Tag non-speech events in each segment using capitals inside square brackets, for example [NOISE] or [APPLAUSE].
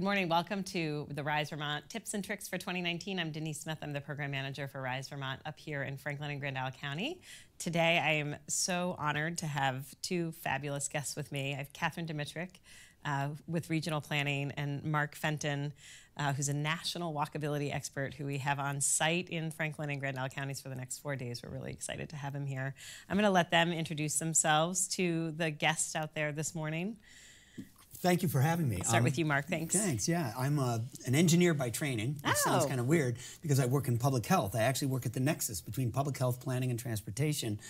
good morning. Welcome to the Rise Vermont Tips and Tricks for 2019. I'm Denise Smith. I'm the program manager for Rise Vermont up here in Franklin and Grand Isle County. Today, I am so honored to have two fabulous guests with me. I have Catherine Dimitruk uh, with Regional Planning and Mark Fenton, uh, who's a national walkability expert who we have on site in Franklin and Grand Isle counties for the next four days. We're really excited to have him here. I'm going to let them introduce themselves to the guests out there this morning. Thank you for having me. I'll Start um, with you, Mark. Thanks. Thanks. Yeah, I'm a, uh, an engineer by training. Which oh. sounds kind of weird because I work in public health. I actually work at the nexus between public health, planning, and transportation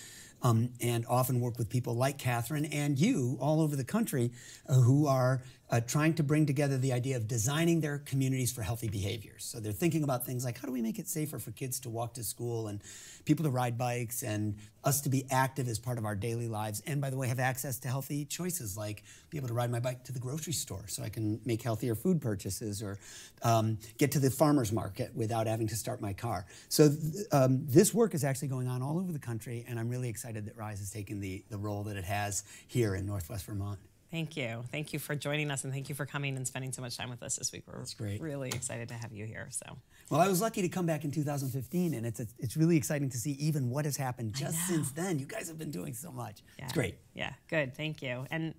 um, and often work with people like Catherine and you all over the country uh, who are uh, trying to bring together the idea of designing their communities for healthy behaviors. So they're thinking about things like how do we make it safer for kids to walk to school and people to ride bikes and us to be active as part of our daily lives. And by the way, have access to healthy choices like be able to ride my bike to the grocery store so I can make healthier food purchases or um, get to the farmer's market without having to start my car. So th um, this work is actually going on all over the country, and I'm really excited that RISE has taken the, the role that it has here in Northwest Vermont. Thank you. Thank you for joining us and thank you for coming and spending so much time with us this week. We're That's great. really excited to have you here. So Well, I was lucky to come back in 2015 and it's a, it's really exciting to see even what has happened just since then. You guys have been doing so much. Yeah. It's great. Yeah, good. Thank you. And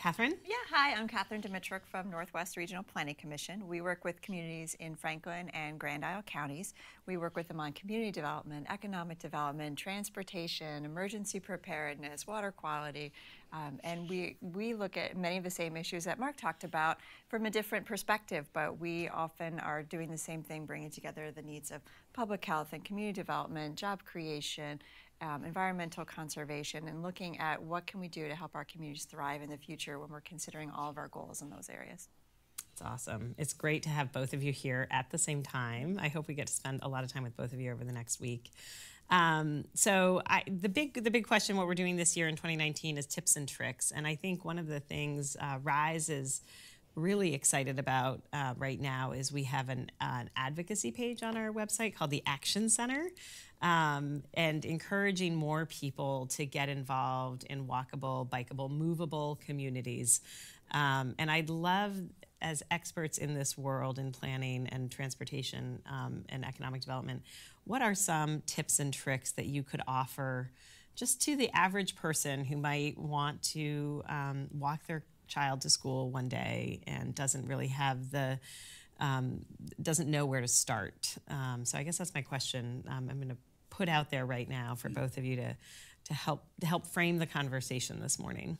Catherine? Yeah, hi, I'm Catherine Dimitruk from Northwest Regional Planning Commission. We work with communities in Franklin and Grand Isle counties. We work with them on community development, economic development, transportation, emergency preparedness, water quality, um, and we, we look at many of the same issues that Mark talked about from a different perspective, but we often are doing the same thing, bringing together the needs of public health and community development, job creation, um, environmental conservation and looking at what can we do to help our communities thrive in the future when we're considering all of our goals in those areas. It's awesome. It's great to have both of you here at the same time. I hope we get to spend a lot of time with both of you over the next week. Um, so I, the big the big question what we're doing this year in 2019 is tips and tricks, and I think one of the things uh, really excited about uh, right now is we have an, an, advocacy page on our website called the Action Center um, and encouraging more people to get involved in walkable, bikeable, movable communities. Um, and I'd love, as experts in this world in planning and transportation um, and economic development, what are some tips and tricks that you could offer just to the average person who might want to um, walk their child to school one day and doesn't really have the um, doesn't know where to start. Um, so I guess that's my question. Um, I'm going to put out there right now for both of you to to help to help frame the conversation this morning.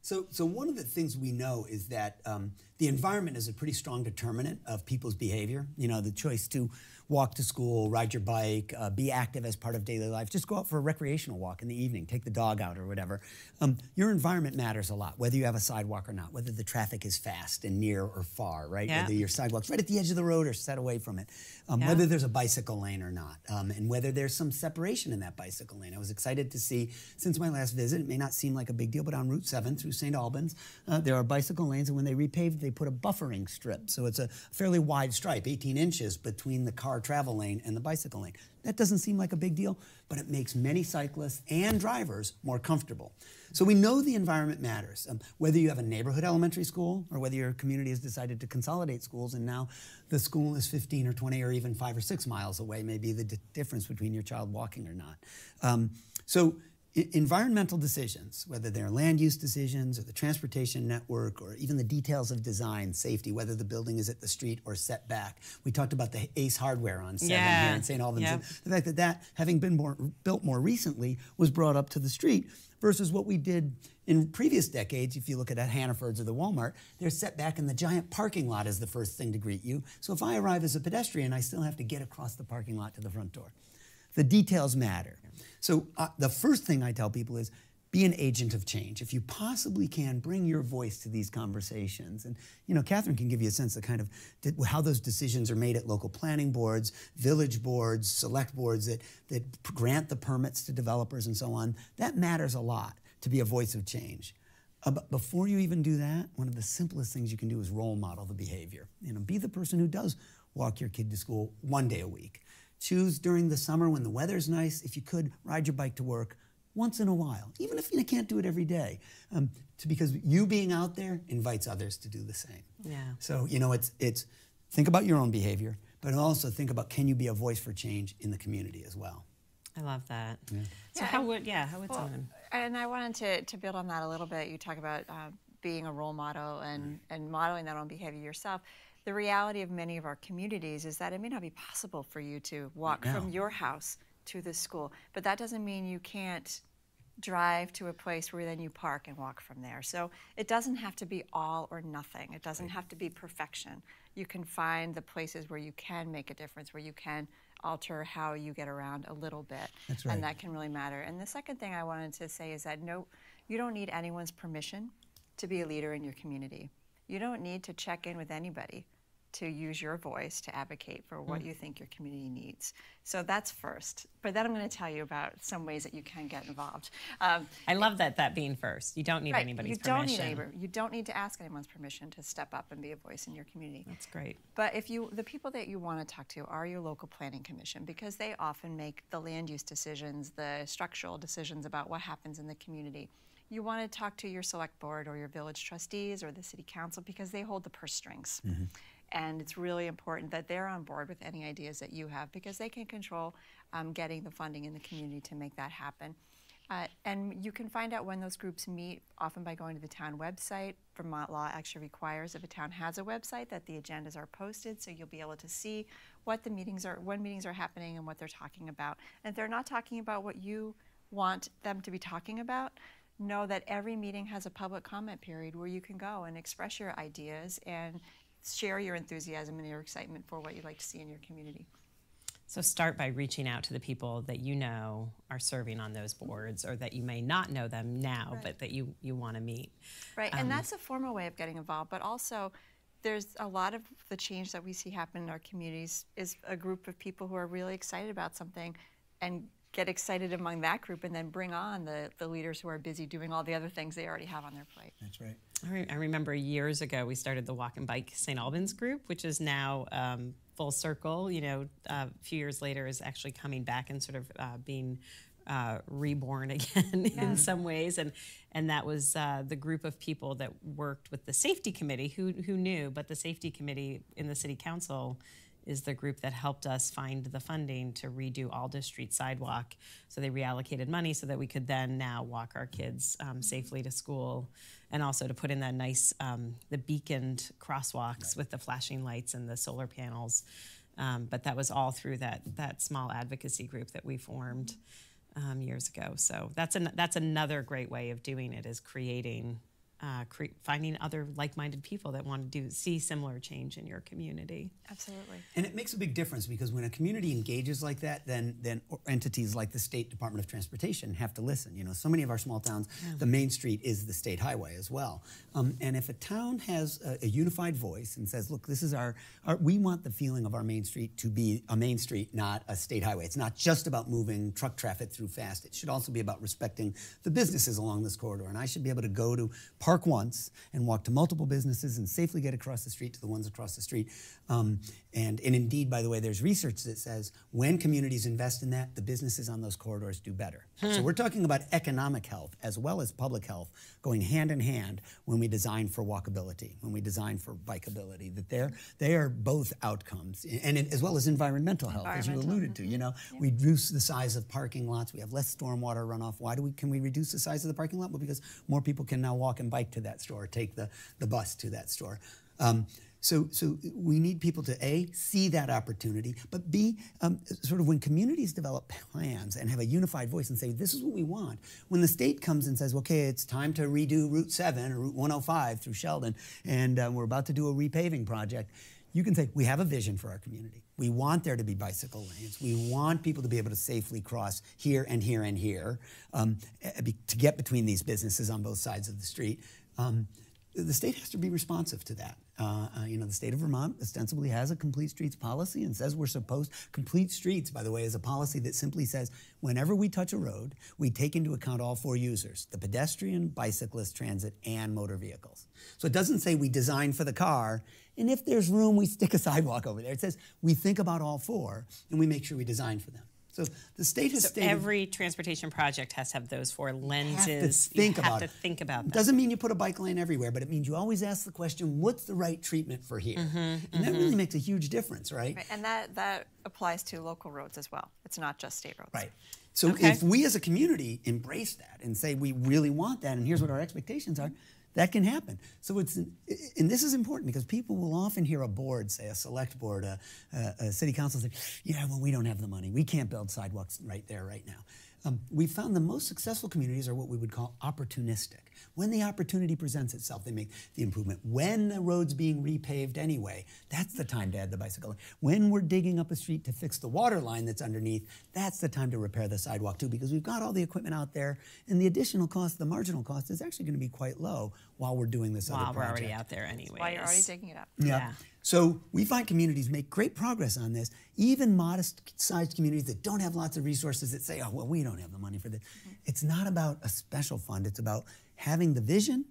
So, so one of the things we know is that um, the environment is a pretty strong determinant of people's behavior. You know, the choice to walk to school, ride your bike, uh, be active as part of daily life. Just go out for a recreational walk in the evening, take the dog out or whatever. Um, your environment matters a lot, whether you have a sidewalk or not, whether the traffic is fast and near or far, right? Yeah. Whether your sidewalk's right at the edge of the road or set away from it, um, yeah. whether there's a bicycle lane or not, um, and whether there's some separation in that bicycle lane. I was excited to see, since my last visit, it may not seem like a big deal, but on Route 7 through St. Albans, uh, there are bicycle lanes, and when they repaved, they put a buffering strip. So it's a fairly wide stripe, 18 inches between the car travel lane and the bicycle lane. That doesn't seem like a big deal, but it makes many cyclists and drivers more comfortable. So we know the environment matters. Um, whether you have a neighborhood elementary school or whether your community has decided to consolidate schools and now the school is 15 or 20 or even five or six miles away may be the difference between your child walking or not. Um, so environmental decisions, whether they're land use decisions or the transportation network or even the details of design, safety, whether the building is at the street or set back. We talked about the Ace Hardware on 7 yeah. here in St. Albans. Yep. The fact that that, having been more, built more recently, was brought up to the street versus what we did in previous decades. If you look at Hannaford's or the Walmart, they're set back in the giant parking lot is the first thing to greet you. So if I arrive as a pedestrian, I still have to get across the parking lot to the front door. The details matter. So uh, the first thing I tell people is be an agent of change. If you possibly can, bring your voice to these conversations. And, you know, Catherine can give you a sense of kind of how those decisions are made at local planning boards, village boards, select boards that, that grant the permits to developers and so on. That matters a lot to be a voice of change. Uh, but before you even do that, one of the simplest things you can do is role model the behavior. You know, be the person who does walk your kid to school one day a week. Choose during the summer when the weather's nice. If you could, ride your bike to work once in a while, even if you can't do it every day, um, to, because you being out there invites others to do the same. Yeah. So you know, it's it's think about your own behavior, but also think about can you be a voice for change in the community as well. I love that. So Yeah, how would yeah how would Well, someone and I wanted to, to build on that a little bit. You talk about uh, being a role model and, and modeling that own behavior yourself. The reality of many of our communities is that it may not be possible for you to walk from your house to the school, but that doesn't mean you can't drive to a place where then you park and walk from there. So it doesn't have to be all or nothing. It doesn't have to be perfection. You can find the places where you can make a difference, where you can alter how you get around a little bit. That's right. And that can really matter. And the second thing I wanted to say is that no, you don't need anyone's permission to be a leader in your community. You don't need to check in with anybody to use your voice to advocate for what you think your community needs. So that's first. But then I'm going to tell you about some ways that you can get involved. Um, I love that that being first. You don't need right, anybody's you don't permission. need anybody, you don't need to ask anyone's permission to step up and be a voice in your community. That's great. But if you, the people that you want to talk to are your local planning commission because they often make the land use decisions, the structural decisions about what happens in the community. You want to talk to your select board or your village trustees or the city council because they hold the purse strings. And it's really important that they're on board with any ideas that you have because they can control um, getting the funding in the community to make that happen. Uh, and you can find out when those groups meet, often by going to the town website. Vermont law actually requires if a town has a website that the agendas are posted, so you'll be able to see what the meetings are, when meetings are happening, and what they're talking about. And if they're not talking about what you want them to be talking about, know that every meeting has a public comment period where you can go and express your ideas and share your enthusiasm and your excitement for what you'd like to see in your community. So start by reaching out to the people that you know are serving on those boards, or that you may not know them now, Right. but that you you want to meet. Right, and um, that's a formal way of getting involved, but also there's a lot of the change that we see happen in our communities is a group of people who are really excited about something and get excited among that group and then bring on the, the leaders who are busy doing all the other things they already have on their plate. That's right. I, re- I remember years ago we started the Walk and Bike St. Albans group, which is now um, full circle. You know, uh, a few years later is actually coming back and sort of uh, being uh, reborn [LAUGHS] again in some ways. And and that was uh, the group of people that worked with the safety committee. Who who knew? But the safety committee in the city council is the group that helped us find the funding to redo Aldis Street sidewalk. So they reallocated money so that we could then now walk our kids um, safely to school, and also to put in that nice um, the beaconed crosswalks with the flashing lights and the solar panels. Um, but that was all through that that small advocacy group that we formed um, years ago. So that's an, that's another great way of doing it is creating. Uh, cre- finding other like-minded people that want to do see similar change in your community. Absolutely. And it makes a big difference because when a community engages like that, then then entities like the state Department of Transportation have to listen. You know, so many of our small towns, the main street is the state highway as well. Um, and if a town has a, a unified voice and says, "Look, this is our, our, we want the feeling of our main street to be a main street, not a state highway. It's not just about moving truck traffic through fast. It should also be about respecting the businesses along this corridor. And I should be able to go to park once and walk to multiple businesses and safely get across the street to the ones across the street. Um, and, and indeed, by the way, there's research that says when communities invest in that, the businesses on those corridors do better. So we're talking about economic health as well as public health going hand in hand when we design for walkability, when we design for bikeability. That they're they are both outcomes, and it, as well as environmental health, as you alluded to. You know, we reduce the size of parking lots. We have less stormwater runoff. Why do we? Can we reduce the size of the parking lot? Well, because more people can now walk and bike to that store, or take the the bus to that store. Um, so, so we need people to a see that opportunity, but b um, sort of when communities develop plans and have a unified voice and say this is what we want. When the state comes and says, okay, it's time to redo Route Seven or Route 105 through Sheldon, and uh, we're about to do a repaving project, you can say we have a vision for our community. We want there to be bicycle lanes. We want people to be able to safely cross here and here and here um, eh, to get between these businesses on both sides of the street. Um, the state has to be responsive to that. Uh, uh, you know, the state of Vermont ostensibly has a complete streets policy and says we're supposed. Complete streets, by the way, is a policy that simply says whenever we touch a road, we take into account all four users: the pedestrian, bicyclist, transit, and motor vehicles. So it doesn't say we design for the car, and if there's room, we stick a [LAUGHS] sidewalk over there. It says we think about all four and we make sure we design for them. So the state has So stated every transportation project has to have those four have to lenses. think you about have to it. think about that. Doesn't mean you put a bike lane everywhere, but it means you always ask the question, what's the right treatment for here? Mm-hmm, and that really makes a huge difference, right? Right, And that, that applies to local roads as well. It's not just state roads. Right. So Okay. if we as a community embrace that and say we really want that and here's what our expectations are, that can happen. So it's and this is important because people will often hear a board, say a select board, a, a, a city council say, "Yeah, well, we don't have the money. We can't build sidewalks right there, right now." Um, we found the most successful communities are what we would call opportunistic. When the opportunity presents itself, they make the improvement. When the road's being repaved anyway, that's the time to add the bicycle. When we're digging up a street to fix the water line that's underneath, that's the time to repair the sidewalk too, because we've got all the equipment out there, and the additional cost, the marginal cost, is actually going to be quite low while we're doing this While other we're already out there anyway. Why you're already digging it up. Yeah. So we find communities make great progress on this, even modest-sized communities that don't have lots of resources that say, "Oh, well, we don't have the money for this." Mm-hmm. It's not about a special fund. It's about having the vision,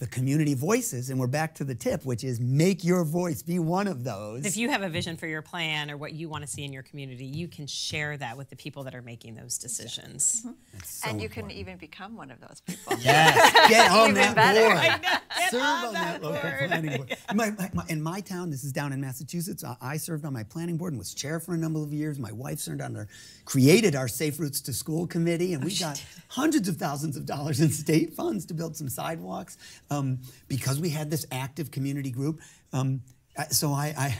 the community voices, and we're back to the tip, which is make your voice be one of those. If you have a vision for your plan or what you want to see in your community, you can share that with the people that are making those decisions. Mm-hmm. That's so and you important. can even become one of those people. [LAUGHS] Yes, get [LAUGHS] on Even that better. board. [LAUGHS] I Serve on that local planning board. My, my, my- in my town, this is down in Massachusetts. I, I served on my planning board and was chair for a number of years. My wife served on our, created our Safe Routes to School committee, and oh, we got hundreds of thousands of dollars in state funds to build some sidewalks um, because we had this active community group. Um, so I, I,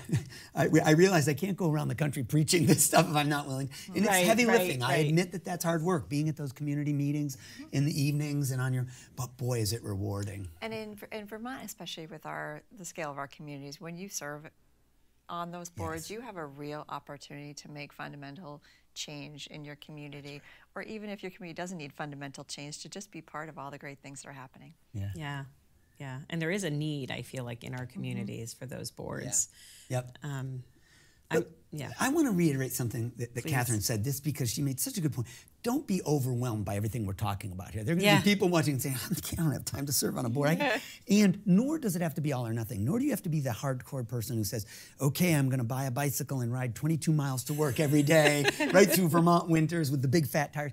[LAUGHS] I, re- I realized I can't go around the country preaching this stuff if I'm not willing. And Right, it's heavy right, lifting. I admit that that's hard work, being at those community meetings in the evenings and on your, but boy, is it rewarding. And in, in Vermont, especially with our the scale of our communities, when you serve on those boards, you have a real opportunity to make fundamental change in your community, or even if your community doesn't need fundamental change, to just be part of all the great things that are happening. Yeah. Yeah. Yeah. And there is a need, I feel like, in our communities for those boards. Yeah. Yep. Um, I'm, yeah. I want to reiterate something that, that Catherine said, this because she made such a good point. Don't be overwhelmed by everything we're talking about here. There are going to Yeah. be people watching and saying, I don't have time to serve on a board. I- [LAUGHS] and nor does it have to be all or nothing, nor do you have to be the hardcore person who says, okay, I'm going to buy a bicycle and ride 22 miles to work every day, [LAUGHS] right through Vermont winters with the big fat tires.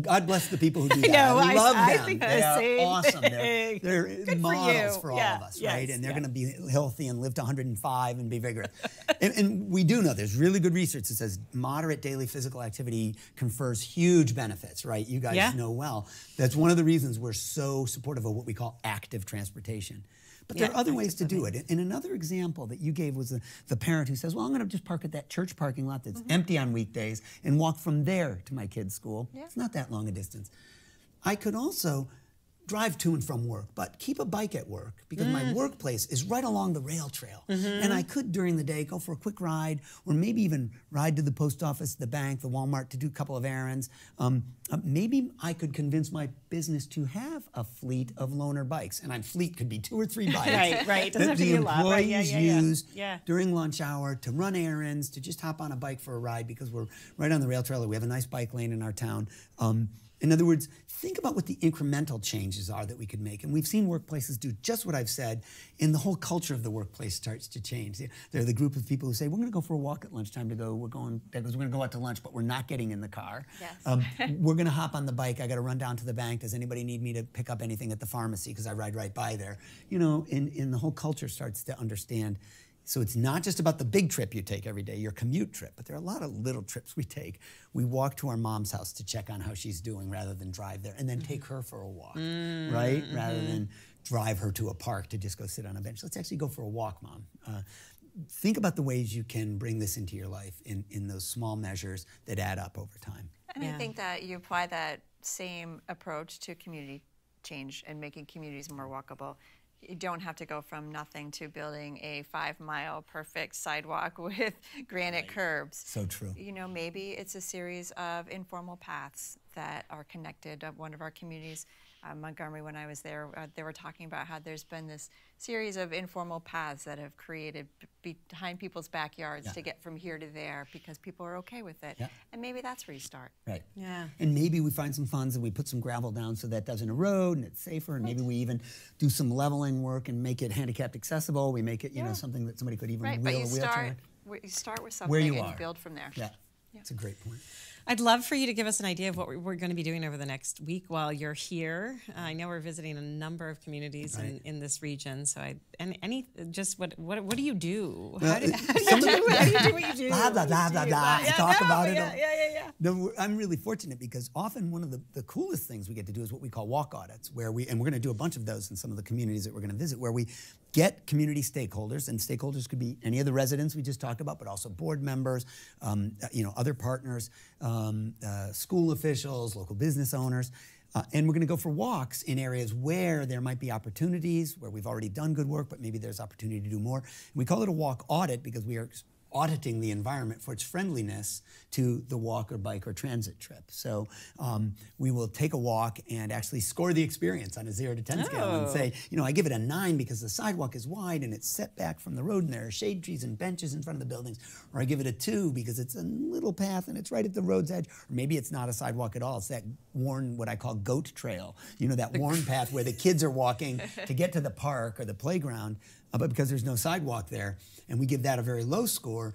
God bless the people who do [LAUGHS] that. know, I I- love I them. think they the are same awesome. They're, [LAUGHS] they're for models you. for all Yeah, of us, yes, right? And they're yeah. going to be healthy and live to 105 and be vigorous. [LAUGHS] and, and we do know there's really good research that says moderate daily physical activity confers huge benefits, right? You guys Yeah. know well. That's one of the reasons we're so supportive of what we call active transportation. But there Yeah, are other ways to do it. And another example that you gave was the, the parent who says, Well, I'm going to just park at that church parking lot that's empty on weekdays and walk from there to my kid's school. Yeah. It's not that long a distance. I could also drive to and from work, but keep a bike at work because my workplace is right along the rail trail. And I could during the day go for a quick ride or maybe even ride to the post office, the bank, the Walmart to do a couple of errands. Um, uh, maybe I could convince my business to have a fleet of loaner bikes. And on fleet could be two or three [LAUGHS] bikes. Right, right. That the be lot, right? Yeah, employees yeah, yeah. use during lunch hour to run errands, to just hop on a bike for a ride because we're right on the rail trail. We have a nice bike lane in our town. Um, in other words, think about what the incremental changes are that we could make. And we've seen workplaces do just what I've said, and the whole culture of the workplace starts to change. They're the group of people who say, We're going to go for a walk at lunchtime to go, we're going, we're going to go out to lunch, but we're not getting in the car. Yes. Um, [LAUGHS] we're going to hop on the bike. I got to run down to the bank. Does anybody need me to pick up anything at the pharmacy? Because I ride right by there. You know, and, and the whole culture starts to understand. So it's not just about the big trip you take every day, your commute trip, but there are a lot of little trips we take. We walk to our mom's house to check on how she's doing rather than drive there, and then take her for a walk, right? Rather than drive her to a park to just go sit on a bench. Let's actually go for a walk, mom. Uh, think about the ways you can bring this into your life in, in those small measures that add up over time. And Yeah. I think that you apply that same approach to community change and making communities more walkable. You don't have to go from nothing to building a five mile perfect sidewalk [LAUGHS] with granite curbs. So true. You know, maybe it's a series of informal paths that are connected. Uh, one of our communities, uh, Montgomery, when I was there, uh, they were talking about how there's been this series of informal paths that have created b- behind people's backyards Yeah. to get from here to there because people are okay with it. Yeah. And maybe that's where you start. Right. Yeah. And maybe we find some funds and we put some gravel down so that doesn't erode and it's safer. And maybe we even do some leveling work and make it handicapped accessible. We make it, you know, something that somebody could even Right, wheel but a wheelchair. start in. where you start with something Where you and are. you build from there. Yeah. That's a great point. I'd love for you to give us an idea of what we're going to be doing over the next week while you're here. Uh, I know we're visiting a number of communities in, Right. in this region. So I and any just what what what do you do? Well, how, [LAUGHS] do, uh, how do you do how do you do what you do? [LAUGHS] Blah, blah, blah, blah, blah, Yeah, talk no, about it Yeah, all. yeah, yeah, yeah. No, I'm really fortunate because often one of the, the coolest things we get to do is what we call walk audits, where we, and we're going to do a bunch of those in some of the communities that we're going to visit, where we get community stakeholders, and stakeholders could be any of the residents we just talked about, but also board members, um, uh, you know, other partners, um, uh, school officials, local business owners. Uh, and we're going to go for walks in areas where there might be opportunities, where we've already done good work, but maybe there's opportunity to do more. And we call it a walk audit because we are auditing the environment for its friendliness to the walk or bike or transit trip. So um, we will take a walk and actually score the experience on a zero to 10 scale and Oh. say, you know, I give it a nine because the sidewalk is wide and it's set back from the road and there are shade trees and benches in front of the buildings. Or I give it a two because it's a little path and it's right at the road's edge. Or maybe it's not a sidewalk at all. It's that worn, what I call goat trail. You know, that worn path where the kids are walking [LAUGHS] to get to the park or the playground, uh, but because there's no sidewalk there. And we give that a very low score.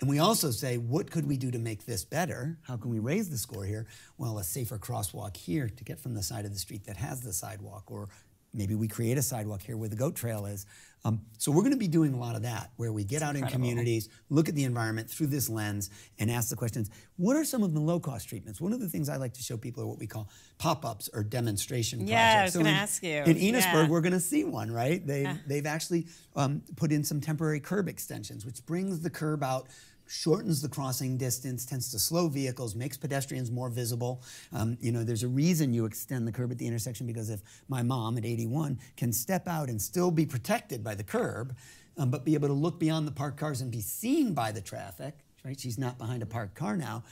And we also say, what could we do to make this better? How can we raise the score here? Well, a safer crosswalk here to get from the side of the street that has the sidewalk, or maybe we create a sidewalk here where the goat trail is. Um, so we're going to be doing a lot of that, where we get out in communities, look at the environment through this lens, and ask the questions: What are some of the low-cost treatments? One of the things I like to show people are what we call pop-ups or demonstration Yeah, I projects. was gonna in- ask you. In Enosburg, Yeah. we're going to see one, right? They they've actually um, put in some temporary curb extensions, which brings the curb out. Shortens the crossing distance, tends to slow vehicles, makes pedestrians more visible. Um, you know, there's a reason you extend the curb at the intersection because if my mom at 81 can step out and still be protected by the curb, um, but be able to look beyond the parked cars and be seen by the traffic, right? She's not behind a parked car now.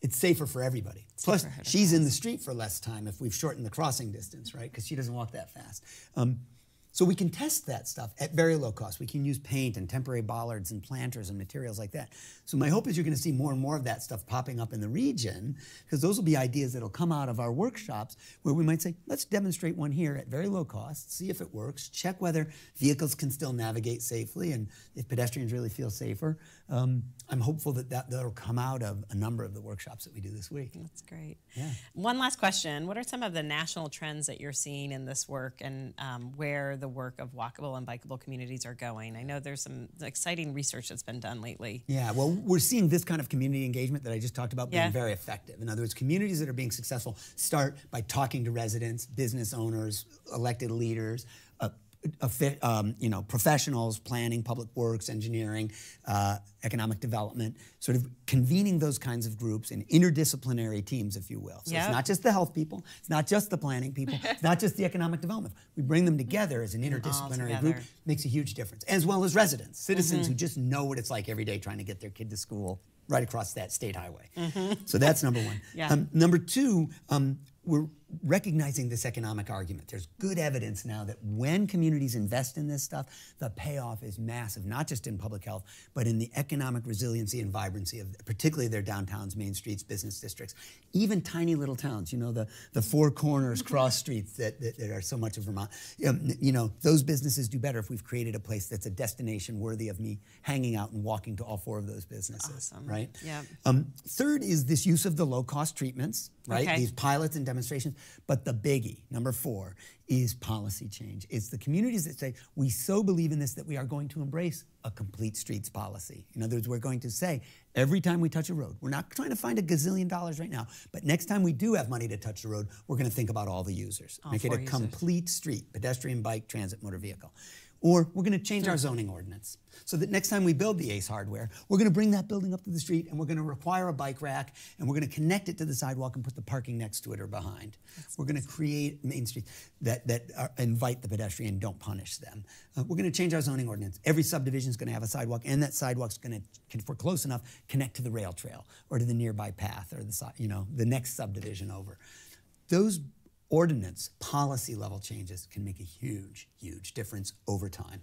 It's safer for everybody. Plus, she's in the street for less time if we've shortened the crossing distance, right? Because she doesn't walk that fast. Um, so we can test that stuff at very low cost. We can use paint and temporary bollards and planters and materials like that. So my hope is you're going to see more and more of that stuff popping up in the region because those will be ideas that'll come out of our workshops where we might say, let's demonstrate one here at very low cost, see if it works, check whether vehicles can still navigate safely and if pedestrians really feel safer. Um, I'm hopeful that, that that'll come out of a number of the workshops that we do this week. That's great. Yeah. One last question: What are some of the national trends that you're seeing in this work, and um, where the work of walkable and bikeable communities are going? I know there's some exciting research that's been done lately. Yeah, well, we're seeing this kind of community engagement that I just talked about being Yeah. very effective. In other words, communities that are being successful start by talking to residents, business owners, elected leaders, um, you know, professionals, planning, public works, engineering, uh, economic development, sort of convening those kinds of groups in interdisciplinary teams, if you will. So Yep. it's not just the health people, it's not just the planning people, it's not just the economic development. We bring them together as an interdisciplinary group makes a huge difference, as well as residents, citizens who just know what it's like every day trying to get their kid to school right across that state highway. So that's number one. Yeah. Um, number two, um, we're recognizing this economic argument. There's good evidence now that when communities invest in this stuff, the payoff is massive, not just in public health, but in the economic resiliency and vibrancy of particularly their downtowns, main streets, business districts, even tiny little towns, you know, the, the four corners, cross streets that, that, that are so much of Vermont. Um, you know, those businesses do better if we've created a place that's a destination worthy of me hanging out and walking to all four of those businesses, Awesome. right? Yeah. Um, third is this use of the low cost treatments, right? Okay. These pilots and demonstrations. But the biggie, number four, is policy change. It's the communities that say, we so believe in this that we are going to embrace a complete streets policy. In other words, we're going to say, every time we touch a road, we're not trying to find a gazillion dollars right now, but next time we do have money to touch the road, we're going to think about all the users. Make it a users. complete street, pedestrian, bike, transit, motor vehicle. Or we're going to change our zoning ordinance so that next time we build the ACE hardware, we're going to bring that building up to the street and we're going to require a bike rack and we're going to connect it to the sidewalk and put the parking next to it or behind. we're going to create main streets that, that are, invite the pedestrian, don't punish them. Uh, we're going to change our zoning ordinance. Every subdivision is going to have a sidewalk and that sidewalk's going to, if we're close enough, connect to the rail trail or to the nearby path or the, you know, the next subdivision over. Those ordinance policy level changes can make a huge, huge difference over time.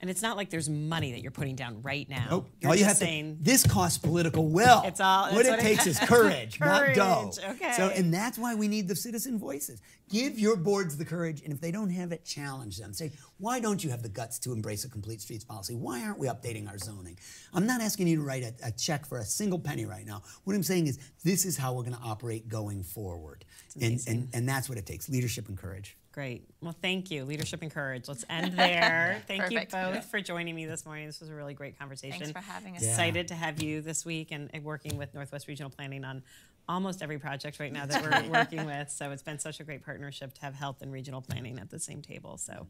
And it's not like there's money that you're putting down right now. Nope. You're all you have saying, to. This costs political will. It's all- What it what it- takes is [LAUGHS] courage, not dough. Okay. So, and that's why we need the citizen voices. Give your boards the courage, and if they don't have it, challenge them. Say, why don't you have the guts to embrace a complete streets policy? Why aren't we updating our zoning? I'm not asking you to write a, a check for a single penny right now. What I'm saying is, this is how we're going to operate going forward, and, and and that's what it takes: leadership and courage. Great. Well, thank you. Leadership and courage. Let's end there. [LAUGHS] Thank you both for joining me this morning. This was a really great conversation. Thanks for having us. Yeah. Excited to have you this week and, and working with Northwest Regional Planning on almost every project right now that we're [LAUGHS] working with. So it's been such a great partnership to have health and regional planning at the same table. So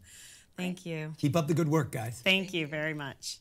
thank you. Keep up the good work, guys. Thank you very much.